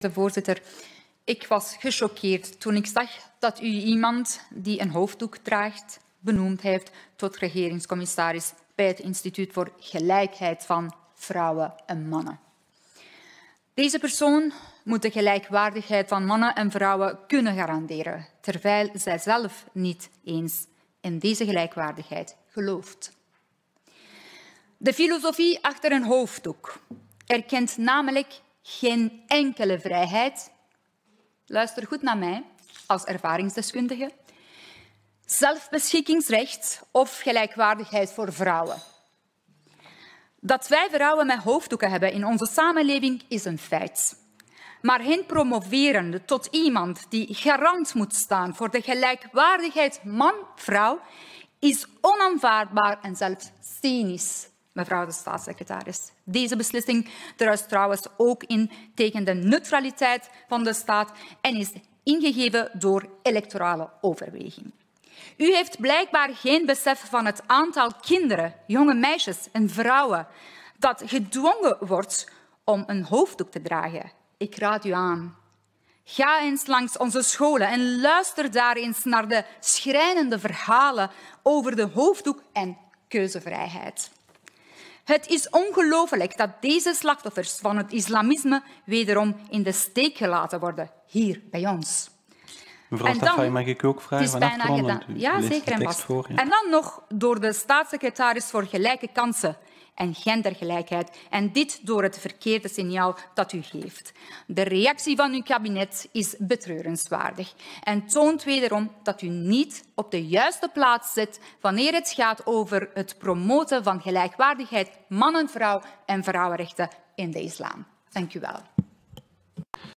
voorzitter. Ik was gechoqueerd toen ik zag dat u iemand die een hoofddoek draagt benoemd heeft tot regeringscommissaris bij het Instituut voor Gelijkheid van Vrouwen en Mannen. Deze persoon moet de gelijkwaardigheid van mannen en vrouwen kunnen garanderen, terwijl zij zelf niet eens in deze gelijkwaardigheid gelooft. De filosofie achter een hoofddoek erkent namelijk geen enkele vrijheid. Luister goed naar mij als ervaringsdeskundige. Zelfbeschikkingsrecht of gelijkwaardigheid voor vrouwen. Dat wij vrouwen met hoofddoeken hebben in onze samenleving is een feit. Maar hen promoveren tot iemand die garant moet staan voor de gelijkwaardigheid man-vrouw is onaanvaardbaar en zelfs cynisch mevrouw de staatssecretaris. Deze beslissing druist trouwens ook in tegen de neutraliteit van de staat en is ingegeven door electorale overweging. U heeft blijkbaar geen besef van het aantal kinderen, jonge meisjes en vrouwen dat gedwongen wordt om een hoofddoek te dragen. Ik raad u aan. Ga eens langs onze scholen en luister daar eens naar de schrijnende verhalen over de hoofddoek en keuzevrijheid. Het is ongelooflijk dat deze slachtoffers van het islamisme wederom in de steek gelaten worden, hier bij ons. Mevrouw Stafai, mag ik ook vragen? Het is bijna gedaan. Ja, zeker en vast. En dan nog door de staatssecretaris voor Gelijke Kansen en gendergelijkheid. En dit door het verkeerde signaal dat u geeft. De reactie van uw kabinet is betreurenswaardig en toont wederom dat u niet op de juiste plaats zit wanneer het gaat over het promoten van gelijkwaardigheid man en vrouw en vrouwenrechten in de islam. Dank u wel.